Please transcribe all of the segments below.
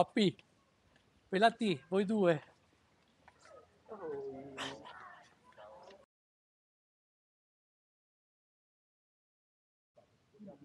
Pappi, pelati, voi due. Una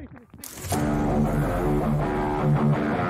Thank you.